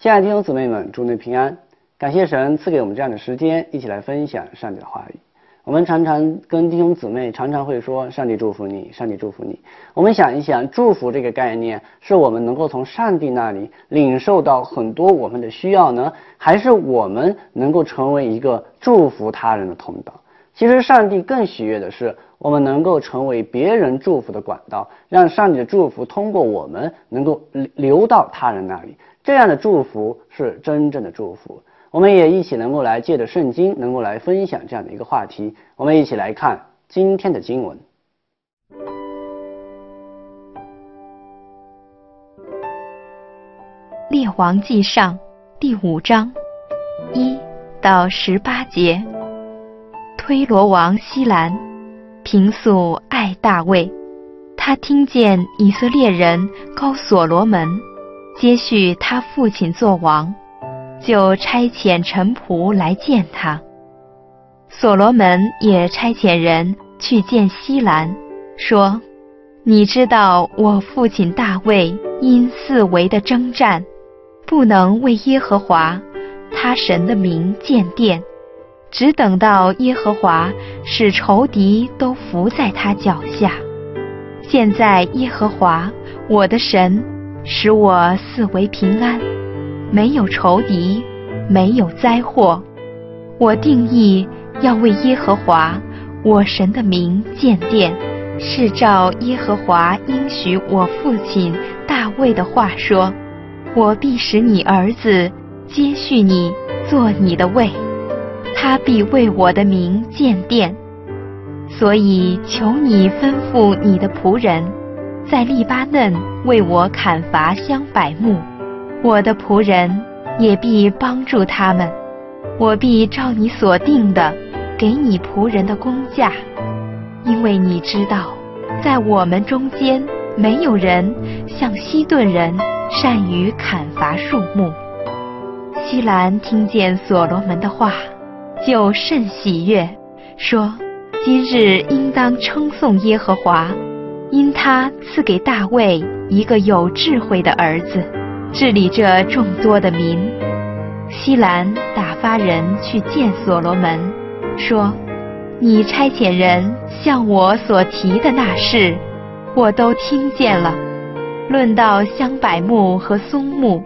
亲爱的弟兄姊妹们，祝你平安！感谢神赐给我们这样的时间，一起来分享上帝的话语。我们常常跟弟兄姊妹常常会说：“上帝祝福你，上帝祝福你。”我们想一想，祝福这个概念，是我们能够从上帝那里领受到很多我们的需要呢，还是我们能够成为一个祝福他人的通道？其实，上帝更喜悦的是，我们能够成为别人祝福的管道，让上帝的祝福通过我们能够流流到他人那里。这样的祝福是真正的祝福。我们也一起能够来借着圣经，能够来分享这样的一个话题。我们一起来看今天的经文，《列王纪上》第五章一到十八节。推罗王西兰平素爱大卫，他听见以色列人高所罗门接续他父亲做王。就差遣臣仆来见他。所罗门也差遣人去见西兰，说：“你知道我父亲大卫因四围的征战，不能为耶和华他神的名建殿，只等到耶和华使仇敌都伏在他脚下。现在耶和华我的神使我四围平安。”没有仇敌，没有灾祸。我定义要为耶和华我神的名建殿，是照耶和华应许我父亲大卫的话说：我必使你儿子接续你做你的位，他必为我的名建殿。所以求你吩咐你的仆人，在利巴嫩为我砍伐香柏木。我的仆人也必帮助他们，我必照你所定的给你仆人的工价，因为你知道，在我们中间没有人像西顿人善于砍伐树木。西兰听见所罗门的话，就甚喜悦，说：“今日应当称颂耶和华，因他赐给大卫一个有智慧的儿子。”治理这众多的民，西兰打发人去见所罗门，说：“你差遣人向我所提的那事，我都听见了。论到香柏木和松木，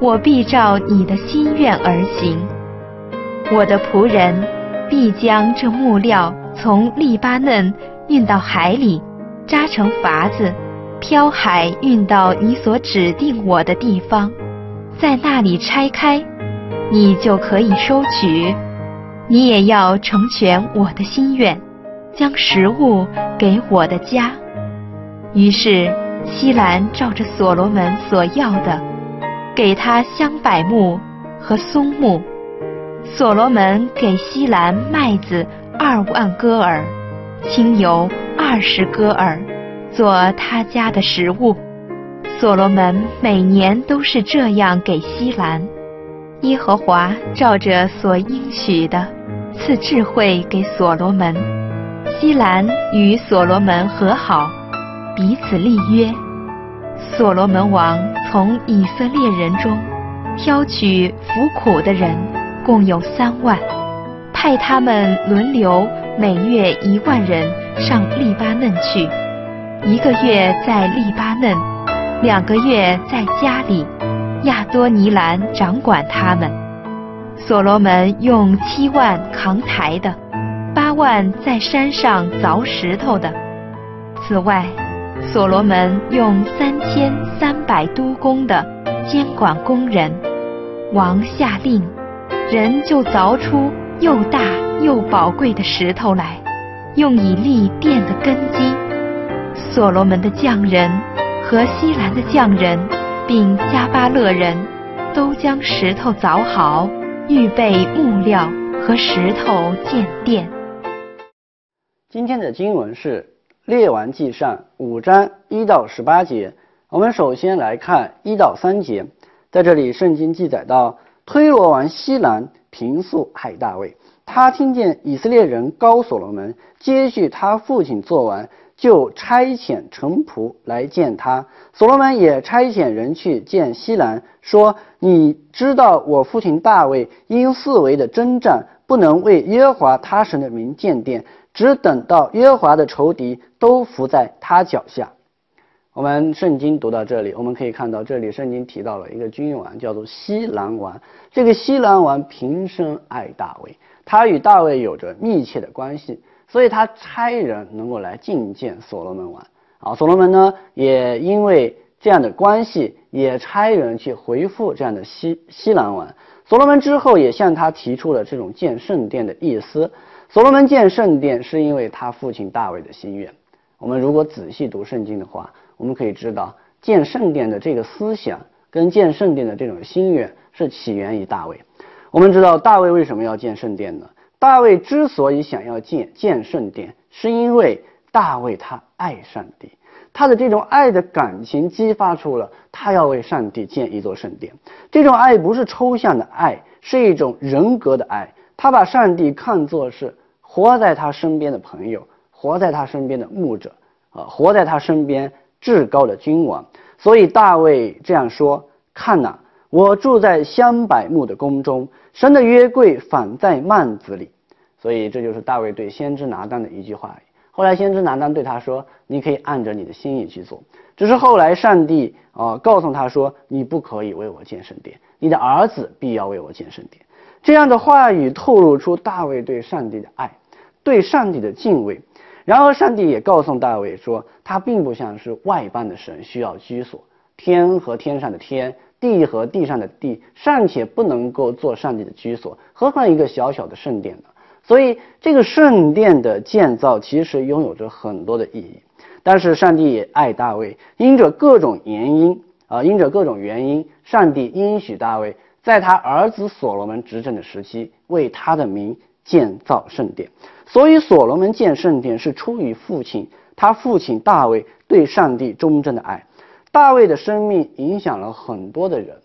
我必照你的心愿而行。我的仆人必将这木料从利巴嫩运到海里，扎成筏子。”漂海运到你所指定我的地方，在那里拆开，你就可以收取。你也要成全我的心愿，将食物给我的家。于是西兰照着所罗门所要的，给他香柏木和松木。所罗门给西兰麦子二万戈尔，清油二十戈尔。做他家的食物，所罗门每年都是这样给西兰。耶和华照着所应许的，赐智慧给所罗门。西兰与所罗门和好，彼此立约。所罗门王从以色列人中挑取服苦的人，共有三万，派他们轮流每月一万人上利巴嫩去。一个月在利巴嫩，两个月在家里，亚多尼兰掌管他们。所罗门用七万扛抬的，八万在山上凿石头的。此外，所罗门用三千三百督工的监管工人。王下令，人就凿出又大又宝贵的石头来，用以立殿的根基。所罗门的匠人和西兰的匠人，并加巴勒人都将石头凿好，预备木料和石头建殿。今天的经文是《列王纪上》五章一到十八节。我们首先来看一到三节，在这里圣经记载到，推罗王西兰平素害大卫，他听见以色列人高所罗门接续他父亲做完。就差遣臣仆来见他。所罗门也差遣人去见西兰，说：“你知道我父亲大卫因四围的征战，不能为耶和华他神的名建殿，只等到耶和华的仇敌都伏在他脚下。”我们圣经读到这里，我们可以看到，这里圣经提到了一个君王，叫做西兰王。这个西兰王平生爱大卫，他与大卫有着密切的关系。所以他差人能够来觐见所罗门王啊，所罗门呢也因为这样的关系，也差人去回复这样的西西兰王。所罗门之后也向他提出了这种建圣殿的意思。所罗门建圣殿是因为他父亲大卫的心愿。我们如果仔细读圣经的话，我们可以知道建圣殿的这个思想跟建圣殿的这种心愿是起源于大卫。我们知道大卫为什么要建圣殿呢？大卫之所以想要建建圣殿，是因为大卫他爱上帝，他的这种爱的感情激发出了他要为上帝建一座圣殿。这种爱不是抽象的爱，是一种人格的爱。他把上帝看作是活在他身边的朋友，活在他身边的牧者，啊，活在他身边至高的君王。所以大卫这样说：“看呐。”我住在香柏木的宫中，神的约柜反在幔子里，所以这就是大卫对先知拿单的一句话。后来先知拿单对他说：“你可以按着你的心意去做。”只是后来上帝啊告诉他说：“你不可以为我建圣殿，你的儿子必要为我建圣殿。”这样的话语透露出大卫对上帝的爱，对上帝的敬畏。然而上帝也告诉大卫说：“他并不像是外邦的神，需要居所，天和天上的天。”地和地上的地尚且不能够做上帝的居所，何况一个小小的圣殿呢？所以，这个圣殿的建造其实拥有着很多的意义。但是，上帝也爱大卫，因着各种原因啊，因着各种原因，上帝应许大卫，在他儿子所罗门执政的时期，为他的名建造圣殿。所以，所罗门建圣殿是出于父亲，他父亲大卫对上帝忠贞的爱。大卫的生命影响了很多的人，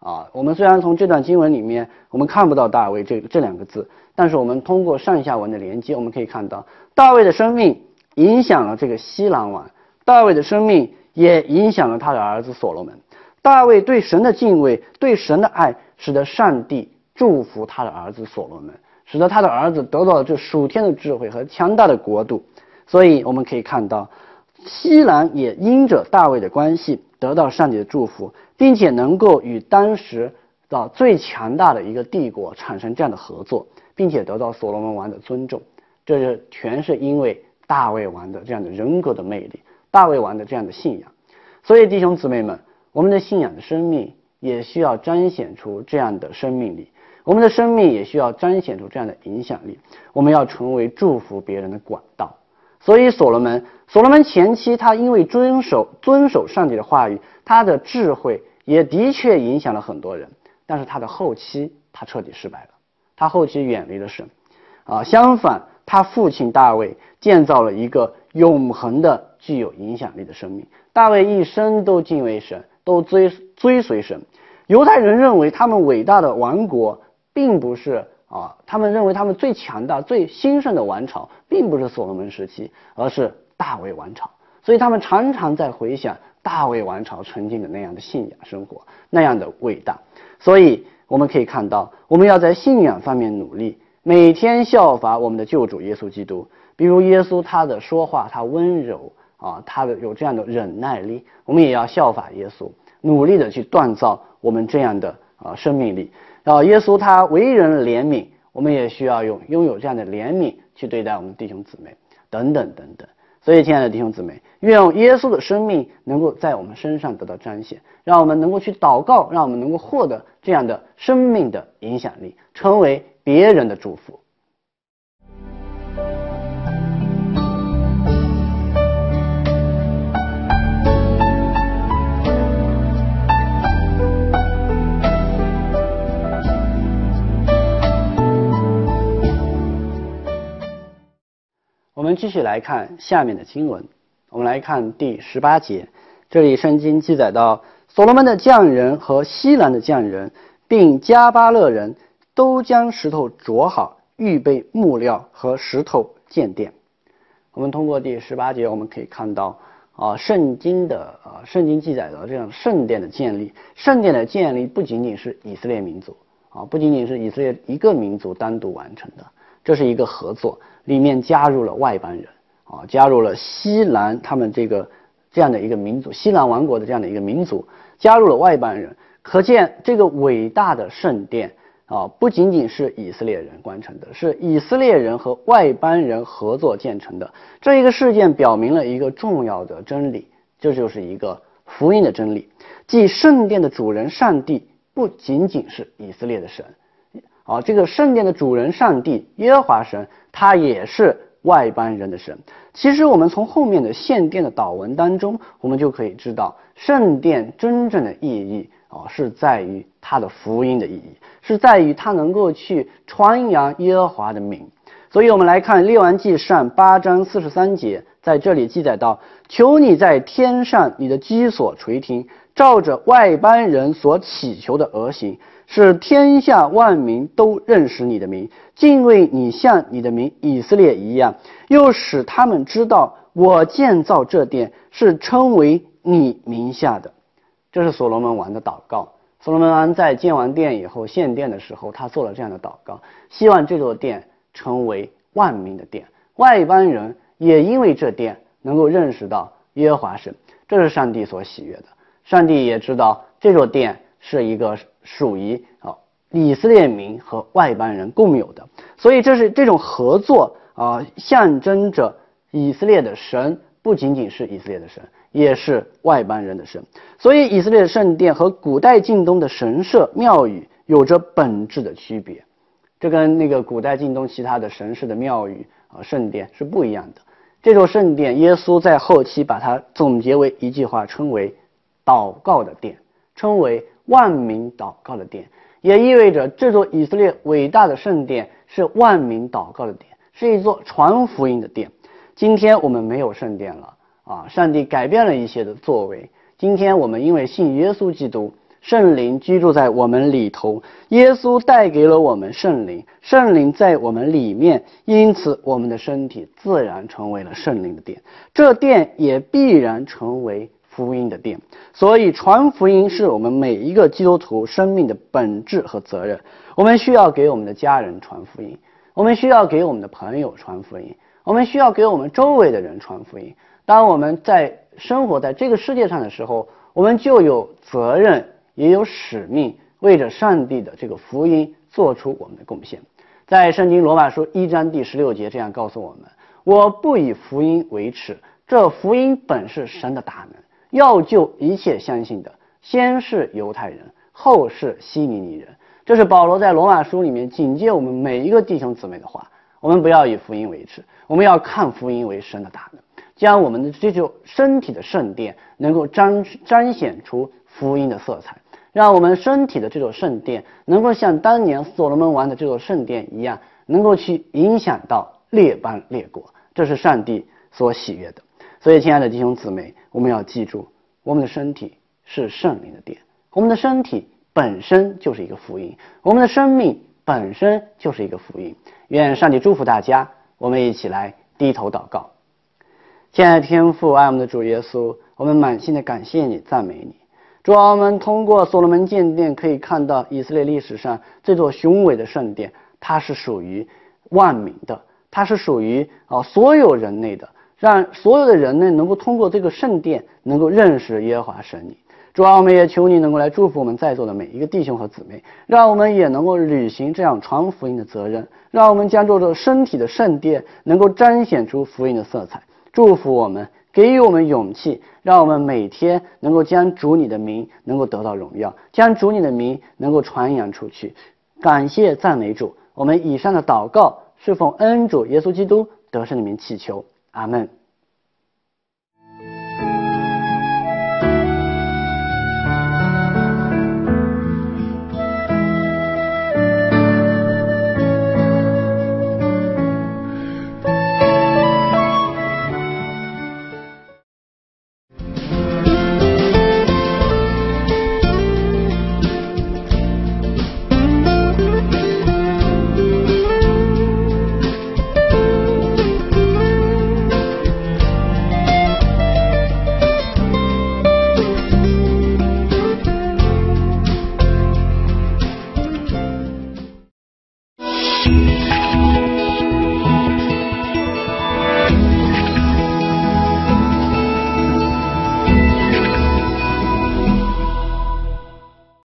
啊，我们虽然从这段经文里面我们看不到大卫这这两个字，但是我们通过上下文的连接，我们可以看到大卫的生命影响了这个西兰王，大卫的生命也影响了他的儿子所罗门。大卫对神的敬畏，对神的爱，使得上帝祝福他的儿子所罗门，使得他的儿子得到了这属天的智慧和强大的国度。所以我们可以看到。西兰也因着大卫的关系得到上帝的祝福，并且能够与当时的最强大的一个帝国产生这样的合作，并且得到所罗门王的尊重，这是全是因为大卫王的这样的人格的魅力，大卫王的这样的信仰。所以弟兄姊妹们，我们的信仰的生命也需要彰显出这样的生命力，我们的生命也需要彰显出这样的影响力，我们要成为祝福别人的管道。所以，所罗门，所罗门前期他因为遵守遵守上帝的话语，他的智慧也的确影响了很多人。但是他的后期，他彻底失败了，他后期远离了神，啊，相反，他父亲大卫建造了一个永恒的、具有影响力的生命。大卫一生都敬畏神，都追追随神。犹太人认为他们伟大的王国，并不是。啊，他们认为他们最强大、最兴盛的王朝，并不是所罗门时期，而是大卫王朝。所以他们常常在回想大卫王朝曾经的那样的信仰生活，那样的伟大。所以我们可以看到，我们要在信仰方面努力，每天效法我们的救主耶稣基督。比如耶稣他的说话，他温柔啊，他的有这样的忍耐力，我们也要效法耶稣，努力的去锻造我们这样的啊生命力。啊，耶稣他为人怜悯，我们也需要用拥有这样的怜悯去对待我们弟兄姊妹，等等等等。所以，亲爱的弟兄姊妹，愿耶稣的生命能够在我们身上得到彰显，让我们能够去祷告，让我们能够获得这样的生命的影响力，成为别人的祝福。我们继续来看下面的经文。我们来看第十八节，这里圣经记载到，所罗门的匠人和西兰的匠人，并加巴勒人都将石头琢好，预备木料和石头建殿。我们通过第十八节，我们可以看到啊，圣经的啊，圣经记载的这样圣殿的建立，圣殿的建立不仅仅是以色列民族啊，不仅仅是以色列一个民族单独完成的，这是一个合作，里面加入了外邦人啊，加入了西兰他们这个这样的一个民族，西兰王国的这样的一个民族，加入了外邦人，可见这个伟大的圣殿。啊，不仅仅是以色列人完成的，是以色列人和外邦人合作建成的。这一个事件表明了一个重要的真理，这就是一个福音的真理，即圣殿的主人上帝不仅仅是以色列的神，啊，这个圣殿的主人上帝耶和华神，他也是外邦人的神。其实我们从后面的献殿的祷文当中，我们就可以知道圣殿真正的意义。啊，是在于它的福音的意义，是在于它能够去传扬耶和华的名。所以，我们来看《列王记上》八章四十三节，在这里记载到：“求你在天上，你的基所垂听，照着外邦人所祈求的而行，使天下万民都认识你的名，敬畏你，像你的名以色列一样，又使他们知道我建造这殿是称为你名下的。”这是所罗门王的祷告。所罗门王在建完殿以后献殿的时候，他做了这样的祷告，希望这座殿成为万民的殿，外邦人也因为这殿能够认识到耶和华神，这是上帝所喜悦的。上帝也知道这座殿是一个属于啊以色列民和外邦人共有的，所以这是这种合作啊，象征着以色列的神不仅仅是以色列的神。也是外邦人的神，所以以色列的圣殿和古代近东的神社庙宇有着本质的区别，这跟那个古代近东其他的神社的庙宇啊圣殿是不一样的。这座圣殿，耶稣在后期把它总结为一句话，称为“祷告的殿”，称为万民祷告的殿，也意味着这座以色列伟大的圣殿是万民祷告的殿，是一座传福音的殿。今天我们没有圣殿了。啊，上帝改变了一些的作为。今天我们因为信耶稣基督，圣灵居住在我们里头，耶稣带给了我们圣灵，圣灵在我们里面，因此我们的身体自然成为了圣灵的殿，这殿也必然成为福音的殿。所以传福音是我们每一个基督徒生命的本质和责任。我们需要给我们的家人传福音，我们需要给我们的朋友传福音，我们需要给我们周围的人传福音。当我们在生活在这个世界上的时候，我们就有责任，也有使命，为着上帝的这个福音做出我们的贡献。在圣经罗马书一章第十六节这样告诉我们：“我不以福音为耻，这福音本是神的大能，要救一切相信的，先是犹太人，后是希尼尼人。”这是保罗在罗马书里面警戒我们每一个弟兄姊妹的话。我们不要以福音为耻，我们要看福音为神的大能。将我们的这就身体的圣殿能够彰彰显出福音的色彩，让我们身体的这座圣殿能够像当年所罗门王的这座圣殿一样，能够去影响到列邦列国，这是上帝所喜悦的。所以，亲爱的弟兄姊妹，我们要记住，我们的身体是圣灵的殿，我们的身体本身就是一个福音，我们的生命本身就是一个福音。愿上帝祝福大家，我们一起来低头祷告。亲爱的天父，爱我们的主耶稣，我们满心的感谢你，赞美你。主啊，我们通过所罗门建殿可以看到，以色列历史上这座雄伟的圣殿，它是属于万民的，它是属于啊所有人类的，让所有的人类能够通过这个圣殿，能够认识耶和华神你。主啊，我们也求你能够来祝福我们在座的每一个弟兄和姊妹，让我们也能够履行这样传福音的责任，让我们将这座身体的圣殿能够彰显出福音的色彩。祝福我们，给予我们勇气，让我们每天能够将主你的名能够得到荣耀，将主你的名能够传扬出去。感谢赞美主，我们以上的祷告是奉恩主耶稣基督得胜的名祈求，阿门。